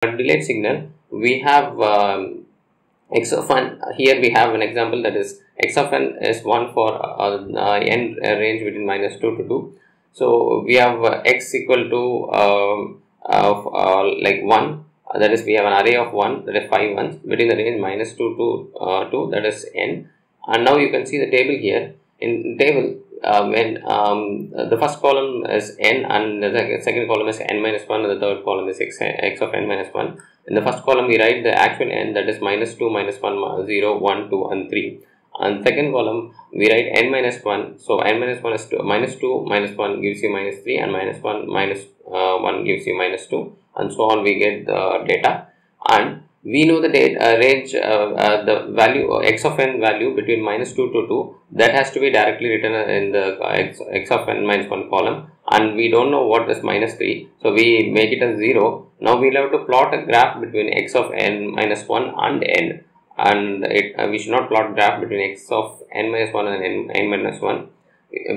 delayed signal we have um, x of n here we have an example that is x of n is 1 for uh, uh, n range between minus 2 to 2 so we have uh, x equal to um, of uh, like 1 uh, that is we have an array of 1 that is 5 ones between the range minus 2 to uh, 2 that is n. And now you can see the table here. In table when um, the first column is n and the second column is n minus 1 and the third column is x, x of n minus 1 in the first column we write the actual n that is minus 2 minus 1 0 1 2 and 3 and second column we write n minus 1 so n minus 1 is 2 minus 2 minus 1 gives you minus 3 and minus 1 minus, uh, 1 gives you minus 2 and so on we get the data. And we know the data uh, range uh, uh, the value x of n value between minus 2 to 2 that has to be directly written in the x, x of n minus 1 column. And we don't know what is minus 3 so we make it as 0 now we'll have to plot a graph between x of n minus 1 and n. And it, uh, we should not plot graph between x of n minus 1 and n, n minus 1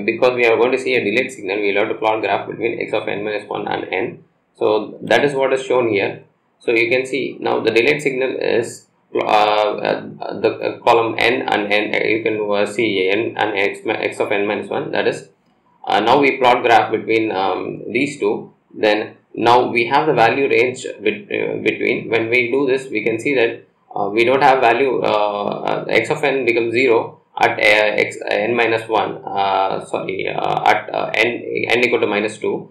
because we are going to see a delayed signal we will have to plot graph between x of n minus 1 and n. So that is what is shown here so you can see now the delayed signal is uh, uh, the uh, column n and n you can uh, see n and x, x of n minus 1 that is uh, now we plot graph between um, these two then now we have the value range bet, uh, between. When we do this we can see that uh, we don't have value uh, x of n becomes 0 at x n minus 1 sorry at n n equal to minus 2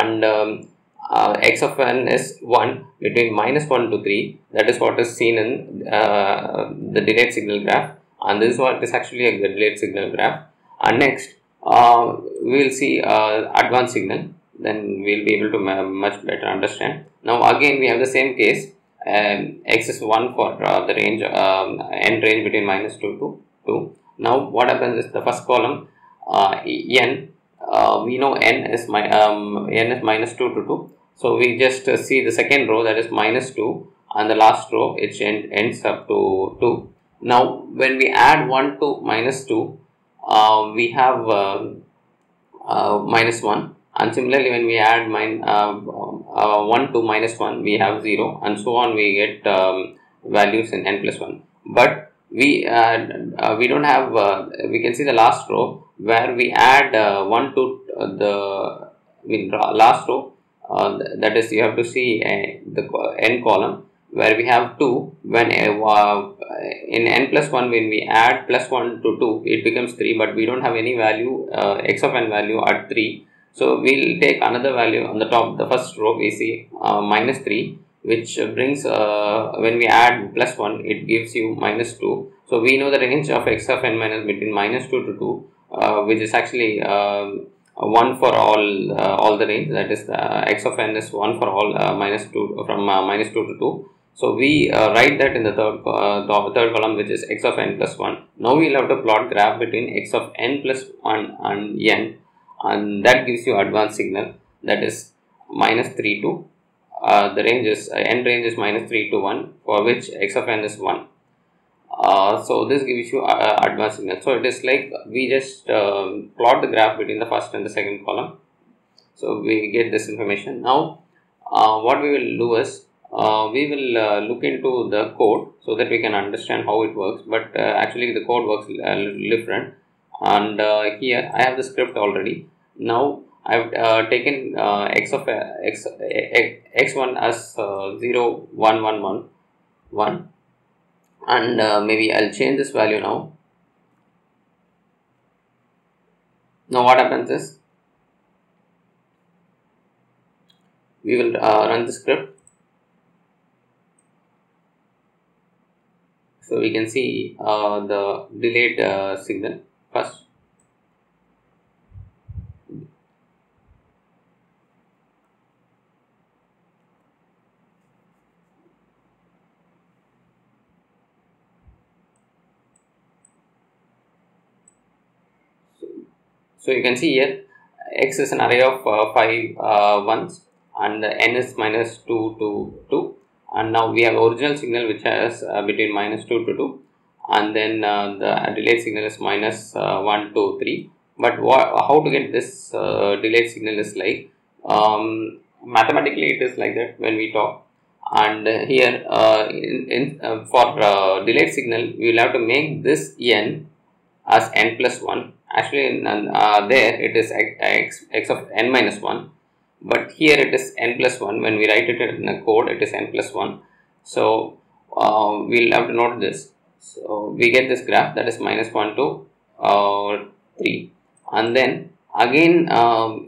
and um, uh, x of n is 1 between minus 1 to 3 that is what is seen in uh, the delayed signal graph. And this is what is actually a delayed signal graph. And next uh, we will see advanced signal. Then we will be able to much better understand. Now again we have the same case. Um, x is 1 for uh, the range um, n range between minus 2 to 2 now what happens is the first column uh, n uh, we know n is my um, n is minus 2 to 2 so we just uh, see the second row that is minus 2 and the last row it end, ends up to 2 now when we add 1 to minus 2 uh, we have um, minus 1 and similarly when we add min, uh, uh, 1 to minus 1 we have 0 and so on we get um, values in n plus 1 but we uh, we don't have we can see the last row where we add uh, 1 to uh, the I mean, last row uh, that is you have to see the n column where we have 2 when in n plus 1 when we add plus 1 to 2 it becomes 3 but we don't have any value x of n value at 3 so we'll take another value on the top the first row we see uh, minus 3 which brings uh, when we add plus 1 it gives you minus 2 so we know the range of x of n minus between minus 2 to 2 uh, which is actually 1 for all all the range that is x of n is 1 for all minus 2 from minus 2 to 2 so we uh, write that in the third, uh, the third column which is x of n plus 1. Now we will have to plot graph between x of n plus 1 and n and that gives you advanced signal that is minus 3 to uh, the range is n range is minus 3 to 1 for which x of n is 1. Uh, so this gives you uh, uh, advanced signal. So it is like we just um, plot the graph between the first and the second column. So we get this information. Now what we will do is uh, we will uh, look into the code so that we can understand how it works but uh, actually the code works a little different and here I have the script already now I have taken x of x, x1 as 0 1 1 1 1 and maybe I'll change this value now. Now what happens is we will run the script. So we can see uh, the delayed uh, signal. First so you can see here x is an array of uh, 5 uh, ones and n is minus 2 to 2 and now we have original signal which has uh, between minus 2 to 2 and then uh, the delayed signal is minus, uh, 1 to 3 but how to get this delayed signal is like um, mathematically it is like that when we talk. And here uh, in, in uh, for uh, delayed signal we will have to make this n as n plus 1 actually uh, there it is x, x of n minus 1 but here it is n plus 1 when we write it in a code it is n plus 1 so uh, we'll have to note this. So we get this graph. That is minus 1 to uh, 3 and then again um,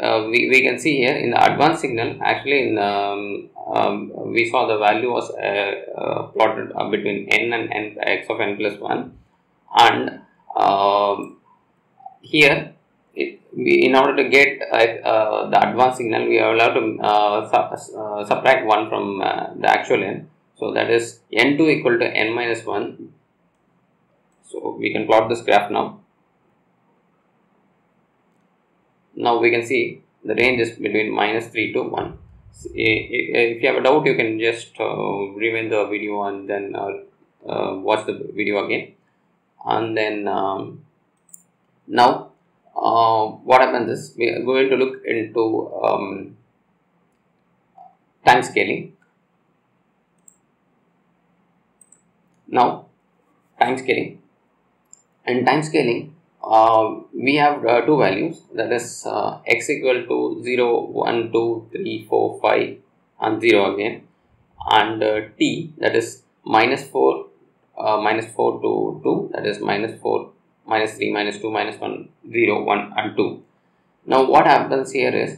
uh, we, we can see here in the advanced signal actually in um, um, we saw the value was uh, uh, plotted uh, between n and n x of n plus 1 and um, here we, in order to get uh, the advanced signal we are allowed to uh, subtract 1 from the actual n. So that is n2 equal to n minus 1 so we can plot this graph now. Now we can see the range is between minus 3 to 1 if you have a doubt you can just uh, rewind the video and then uh, uh, watch the video again. And then um, now uh, what happens is we are going to look into um, time scaling. Now time scaling. And time scaling uh, we have uh, two values. That is uh, x equal to 0 1 2 3 4 5 and 0 again. And uh, t that is minus 4 uh, minus 4 to 2 that is minus 4 minus 3 minus 2 minus 1 0 1 and 2 now what happens here is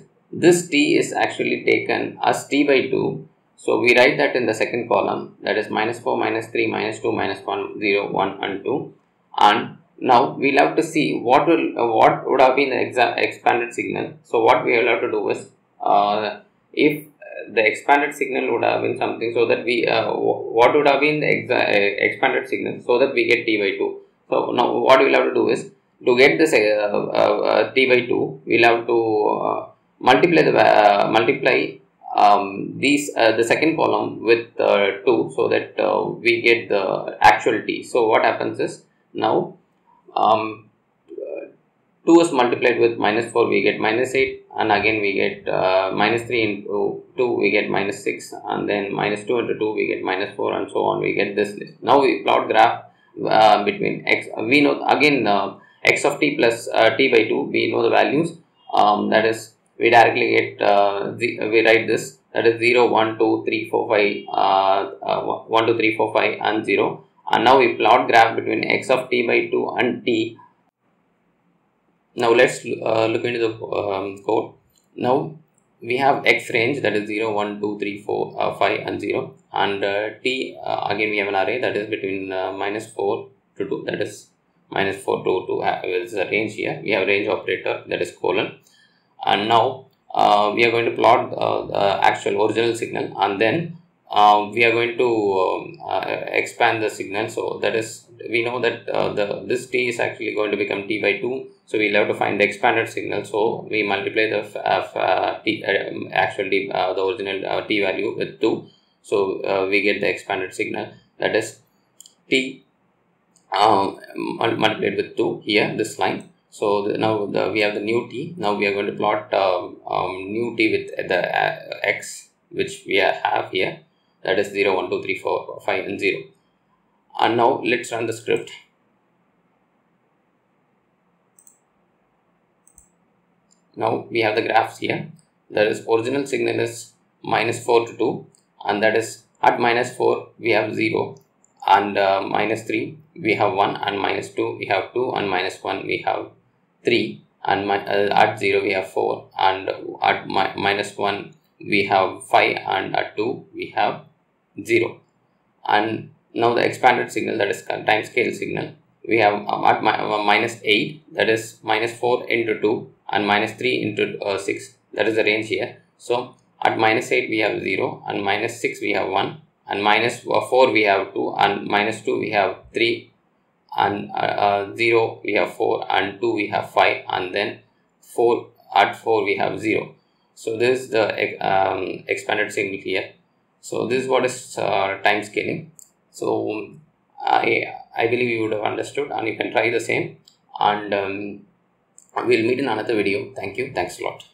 this t is actually taken as t by 2 so we write that in the second column that is minus 4 minus 3 minus 2 minus 1 0 1 and 2 and now we'll have to see what will uh, what would have been the expanded signal. So what we have to do is uh, if the expanded signal would have been something so that we uh, what would have been the exa- uh, expanded signal so that we get t by 2. So now what we'll have to do is to get this uh, uh, t by 2 we'll have to multiply the multiply um, these the second column with 2 so that we get the actual t. So what happens is now um, 2 is multiplied with minus 4 we get minus 8 and again we get uh, minus 3 into 2 we get minus 6 and then minus 2 into 2 we get minus 4 and so on we get this list. Now we plot graph uh, between x we know again uh, x of t plus uh, t by 2 we know the values. Um, that is we directly get uh, we write this. That is 0 1 2 3 4 5 uh, 1 2 3 4 5 and 0 and now we plot graph between x of t by 2 and t. Now let's uh, look into the um, code. Now we have x range that is 0 1 2 3 4 uh, 5 and 0 and uh, t uh, again we have an array that is between uh, minus 4 to 2 that is minus 4 to 2 uh, is a range here. We have range operator that is colon. And now we are going to plot the actual original signal and then uh, we are going to um, uh, expand the signal. So that is we know that uh, the this t is actually going to become t by 2 so we'll have to find the expanded signal. So we multiply the uh, t, um, actual t, uh, the original uh, t value with 2 so we get the expanded signal. That is t um, multiplied with 2 here this line. So the, now the, we have the new t. Now we are going to plot um, um new t with the x which we have here. That is 0 1 2 3 4 5 and 0 and now let's run the script now we have the graphs here. That is original signal is minus 4 to 2 and that is at minus 4 we have 0 and uh, minus 3 we have 1 and minus 2 we have 2 and minus 1 we have 3 and my, uh, at 0 we have 4 and at mi minus 1 we have 5 and at 2 we have 0 and now the expanded signal that is time scale signal we have um, at mi uh, minus 8 that is minus 4 into 2 and minus 3 into uh, 6 that is the range here. So at minus 8 we have 0 and minus 6 we have 1 and minus, uh, 4 we have 2 and minus 2 we have 3 and uh, uh, 0 we have 4 and 2 we have 5 and then 4 at 4 we have 0 so this is the um, expanded signal here. So this is what is uh, time scaling. So i i believe you would have understood and you can try the same. And um, we'll meet in another video. Thank you. Thanks a lot